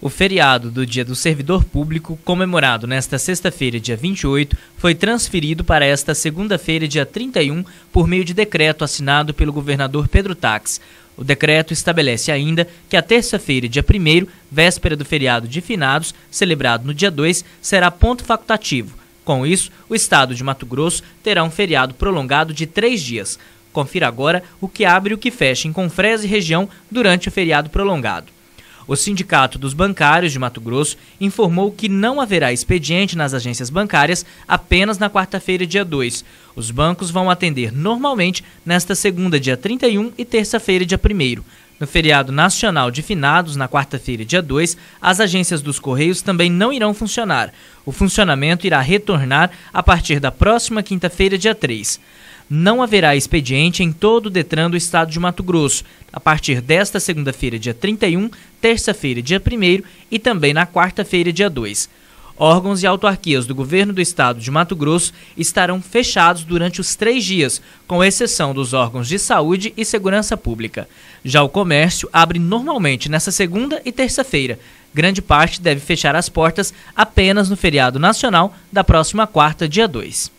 O feriado do Dia do Servidor Público, comemorado nesta sexta-feira, dia 28, foi transferido para esta segunda-feira, dia 31, por meio de decreto assinado pelo governador Pedro Tax. O decreto estabelece ainda que a terça-feira, dia 1, véspera do feriado de finados, celebrado no dia 2, será ponto facultativo. Com isso, o estado de Mato Grosso terá um feriado prolongado de três dias. Confira agora o que abre e o que fecha em Confresa e região durante o feriado prolongado. O Sindicato dos Bancários de Mato Grosso informou que não haverá expediente nas agências bancárias apenas na quarta-feira, dia 2. Os bancos vão atender normalmente nesta segunda, dia 31 e terça-feira, dia 1. No feriado nacional de finados, na quarta-feira, dia 2, as agências dos Correios também não irão funcionar. O funcionamento irá retornar a partir da próxima quinta-feira, dia 3 não haverá expediente em todo o Detran do estado de Mato Grosso, a partir desta segunda-feira, dia 31, terça-feira, dia 1 e também na quarta-feira, dia 2. Órgãos e autarquias do governo do estado de Mato Grosso estarão fechados durante os três dias, com exceção dos órgãos de saúde e segurança pública. Já o comércio abre normalmente nesta segunda e terça-feira. Grande parte deve fechar as portas apenas no feriado nacional da próxima quarta, dia 2.